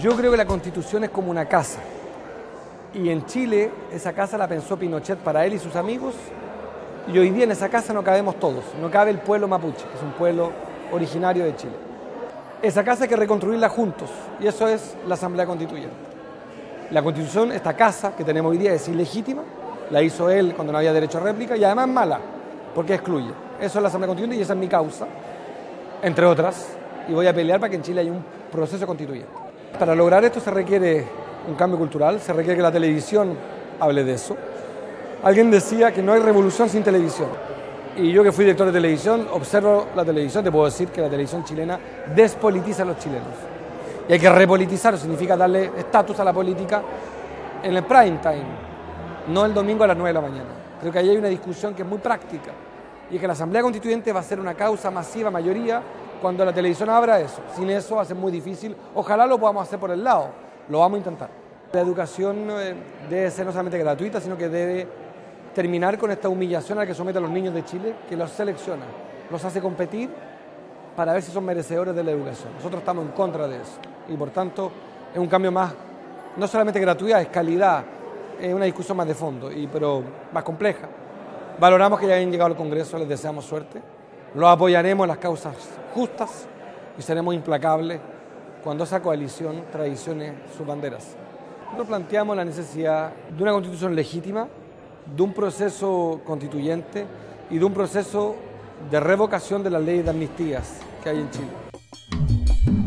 Yo creo que la constitución es como una casa. Y en Chile esa casa la pensó Pinochet para él y sus amigos. Y hoy día en esa casa no cabemos todos. No cabe el pueblo mapuche, que es un pueblo originario de Chile. Esa casa hay que reconstruirla juntos. Y eso es la Asamblea Constituyente. La constitución, esta casa que tenemos hoy día es ilegítima. La hizo él cuando no había derecho a réplica y además mala, porque excluye. Eso es la Asamblea Constituyente y esa es mi causa, entre otras. Y voy a pelear para que en Chile haya un proceso constituyente. Para lograr esto se requiere un cambio cultural, se requiere que la televisión hable de eso. Alguien decía que no hay revolución sin televisión. Y yo que fui director de televisión, observo la televisión, te puedo decir que la televisión chilena despolitiza a los chilenos. Y hay que repolitizar, significa darle estatus a la política en el prime time, no el domingo a las 9 de la mañana. Creo que ahí hay una discusión que es muy práctica y que la Asamblea Constituyente va a ser una causa masiva, mayoría, cuando la televisión abra eso. Sin eso va a ser muy difícil. Ojalá lo podamos hacer por el lado, lo vamos a intentar. La educación eh, debe ser no solamente gratuita, sino que debe terminar con esta humillación a la que someten los niños de Chile, que los selecciona, los hace competir para ver si son merecedores de la educación. Nosotros estamos en contra de eso y por tanto es un cambio más, no solamente gratuidad, es calidad, es una discusión más de fondo, y, pero más compleja. Valoramos que ya hayan llegado al Congreso, les deseamos suerte, los apoyaremos en las causas justas y seremos implacables cuando esa coalición traicione sus banderas. Nosotros planteamos la necesidad de una constitución legítima, de un proceso constituyente y de un proceso de revocación de las leyes de amnistías que hay en Chile.